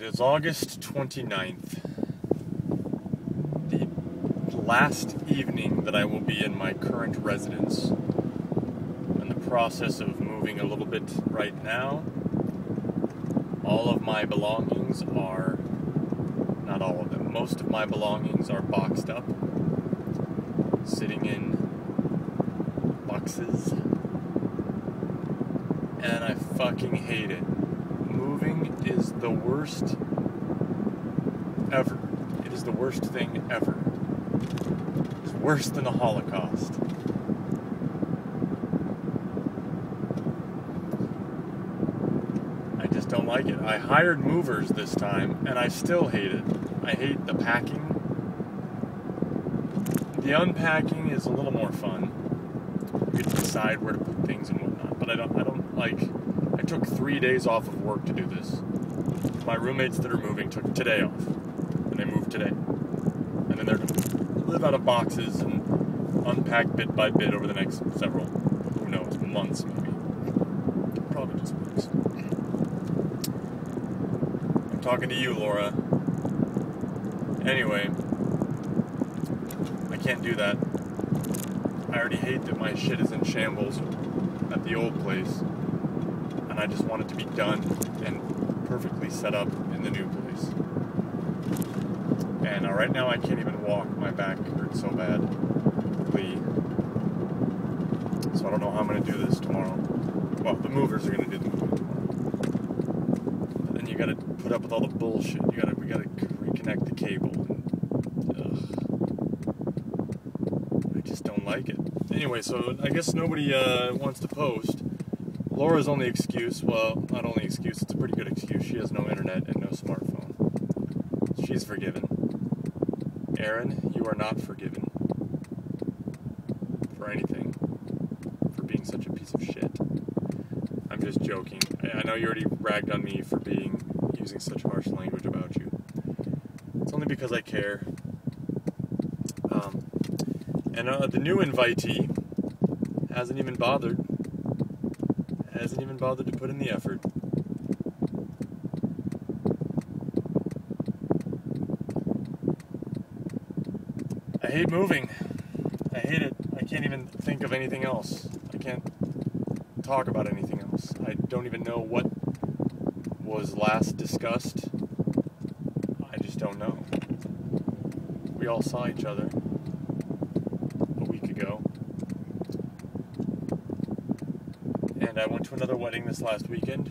It is August 29th, the last evening that I will be in my current residence. I'm in the process of moving a little bit right now. All of my belongings are, not all of them, most of my belongings are boxed up, sitting in boxes. And I fucking hate it moving is the worst ever. It is the worst thing ever. It's worse than the Holocaust. I just don't like it. I hired movers this time, and I still hate it. I hate the packing. The unpacking is a little more fun. You to decide where to put things and whatnot, but I don't. I don't like. Took three days off of work to do this. My roommates that are moving took today off, and they moved today. And then they're going to live out of boxes and unpack bit by bit over the next several, who knows, months maybe. Probably just weeks. I'm talking to you, Laura. Anyway, I can't do that. I already hate that my shit is in shambles at the old place I just want it to be done and perfectly set up in the new place. And uh, right now I can't even walk. My back hurts so bad. So I don't know how I'm going to do this tomorrow. Well, the movers are going to do the moving tomorrow. But then you got to put up with all the bullshit. You got to we got to reconnect the cable. And. I just don't like it. Anyway, so I guess nobody uh, wants to post. Laura's only excuse, well, not only excuse, it's a pretty good excuse. She has no internet and no smartphone. She's forgiven. Aaron, you are not forgiven for anything, for being such a piece of shit. I'm just joking. I know you already ragged on me for being using such harsh language about you. It's only because I care. Um, and uh, the new invitee hasn't even bothered hasn't even bothered to put in the effort. I hate moving. I hate it. I can't even think of anything else. I can't talk about anything else. I don't even know what was last discussed. I just don't know. We all saw each other a week ago. And I went to another wedding this last weekend,